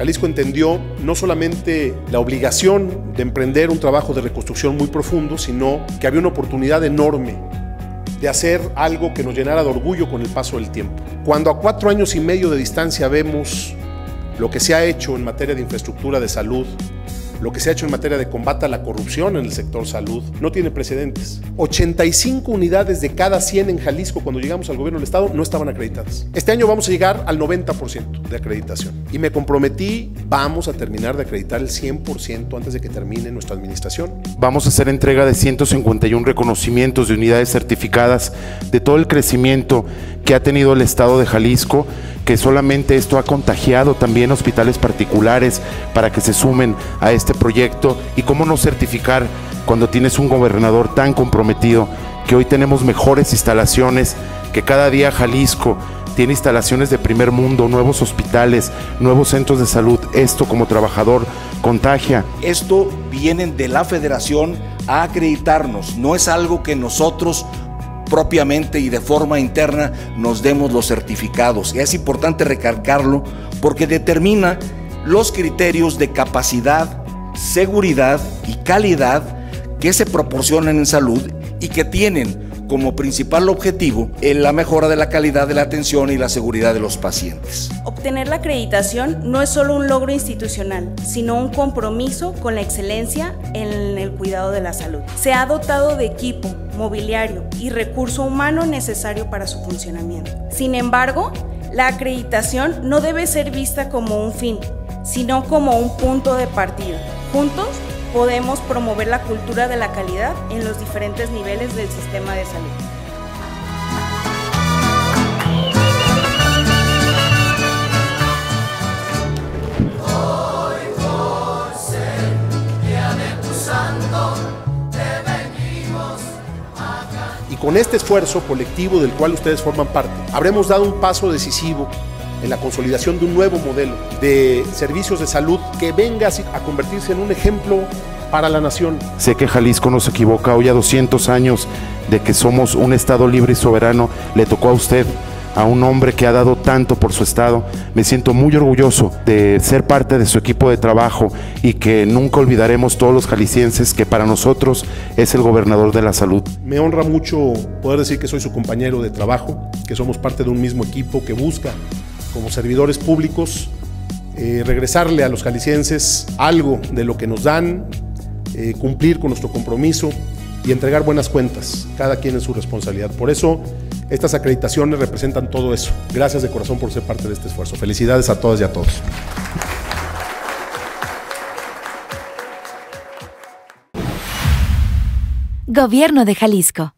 Jalisco entendió no solamente la obligación de emprender un trabajo de reconstrucción muy profundo, sino que había una oportunidad enorme de hacer algo que nos llenara de orgullo con el paso del tiempo. Cuando a cuatro años y medio de distancia vemos lo que se ha hecho en materia de infraestructura de salud, lo que se ha hecho en materia de combate a la corrupción en el sector salud no tiene precedentes. 85 unidades de cada 100 en Jalisco cuando llegamos al gobierno del estado no estaban acreditadas. Este año vamos a llegar al 90% de acreditación. Y me comprometí, vamos a terminar de acreditar el 100% antes de que termine nuestra administración. Vamos a hacer entrega de 151 reconocimientos de unidades certificadas de todo el crecimiento que ha tenido el estado de Jalisco que solamente esto ha contagiado también hospitales particulares para que se sumen a este proyecto y cómo no certificar cuando tienes un gobernador tan comprometido que hoy tenemos mejores instalaciones, que cada día Jalisco tiene instalaciones de primer mundo, nuevos hospitales, nuevos centros de salud. Esto como trabajador contagia. Esto viene de la federación a acreditarnos, no es algo que nosotros propiamente y de forma interna nos demos los certificados. Y es importante recargarlo porque determina los criterios de capacidad, seguridad y calidad que se proporcionan en salud y que tienen como principal objetivo la mejora de la calidad de la atención y la seguridad de los pacientes. Obtener la acreditación no es solo un logro institucional, sino un compromiso con la excelencia en el cuidado de la salud. Se ha dotado de equipo, mobiliario y recurso humano necesario para su funcionamiento. Sin embargo, la acreditación no debe ser vista como un fin, sino como un punto de partida. Juntos podemos promover la cultura de la calidad en los diferentes niveles del sistema de salud. Y con este esfuerzo colectivo del cual ustedes forman parte, habremos dado un paso decisivo en la consolidación de un nuevo modelo de servicios de salud que venga a convertirse en un ejemplo para la nación. Sé que Jalisco no se equivoca, hoy a 200 años de que somos un Estado libre y soberano, le tocó a usted, a un hombre que ha dado tanto por su Estado. Me siento muy orgulloso de ser parte de su equipo de trabajo y que nunca olvidaremos todos los jaliscienses que para nosotros es el gobernador de la salud. Me honra mucho poder decir que soy su compañero de trabajo, que somos parte de un mismo equipo que busca como servidores públicos, eh, regresarle a los jaliscienses algo de lo que nos dan, eh, cumplir con nuestro compromiso y entregar buenas cuentas, cada quien en su responsabilidad. Por eso, estas acreditaciones representan todo eso. Gracias de corazón por ser parte de este esfuerzo. Felicidades a todas y a todos. Gobierno de Jalisco.